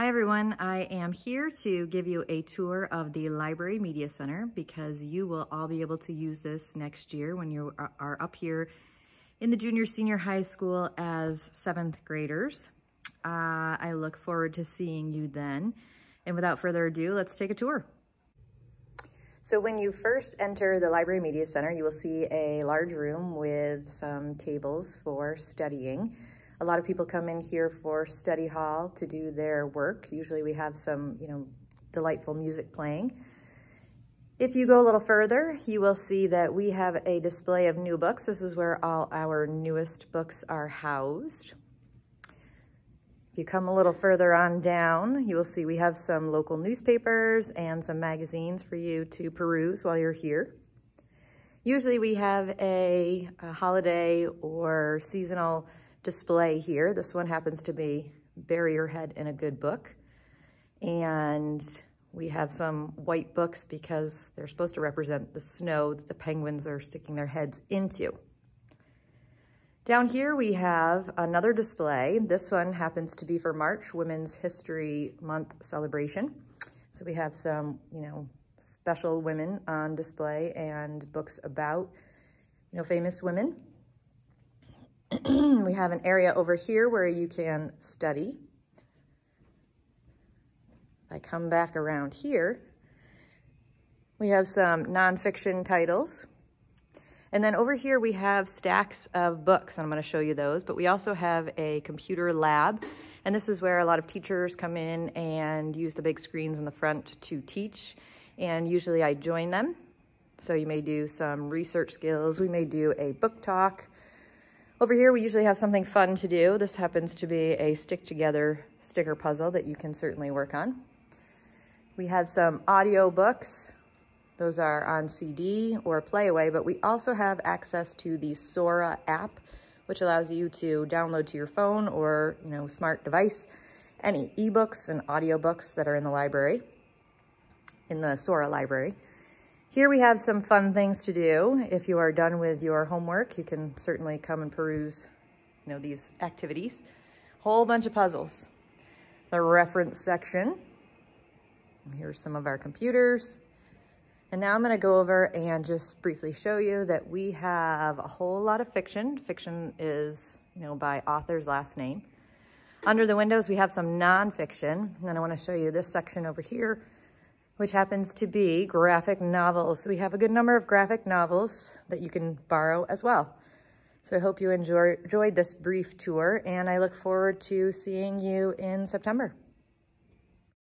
Hi everyone, I am here to give you a tour of the Library Media Center because you will all be able to use this next year when you are up here in the junior senior high school as seventh graders. Uh, I look forward to seeing you then. And without further ado, let's take a tour. So when you first enter the Library Media Center, you will see a large room with some tables for studying. A lot of people come in here for study hall to do their work. Usually we have some, you know, delightful music playing. If you go a little further, you will see that we have a display of new books. This is where all our newest books are housed. If you come a little further on down, you will see we have some local newspapers and some magazines for you to peruse while you're here. Usually we have a, a holiday or seasonal display here. This one happens to be Bury Your Head in a Good Book. And we have some white books because they're supposed to represent the snow that the penguins are sticking their heads into. Down here we have another display. This one happens to be for March Women's History Month celebration. So we have some, you know, special women on display and books about, you know, famous women. we have an area over here where you can study. If I come back around here, we have some nonfiction titles. And then over here we have stacks of books, and I'm gonna show you those, but we also have a computer lab, and this is where a lot of teachers come in and use the big screens in the front to teach, and usually I join them. So you may do some research skills, we may do a book talk, over here, we usually have something fun to do. This happens to be a stick together sticker puzzle that you can certainly work on. We have some audio books. Those are on CD or Playaway, but we also have access to the Sora app, which allows you to download to your phone or, you know, smart device any ebooks and audiobooks that are in the library, in the Sora library. Here we have some fun things to do. If you are done with your homework, you can certainly come and peruse, you know, these activities. Whole bunch of puzzles. The reference section. Here's some of our computers. And now I'm gonna go over and just briefly show you that we have a whole lot of fiction. Fiction is, you know, by author's last name. Under the windows, we have some nonfiction. And then I wanna show you this section over here which happens to be graphic novels. We have a good number of graphic novels that you can borrow as well. So I hope you enjoy, enjoyed this brief tour and I look forward to seeing you in September.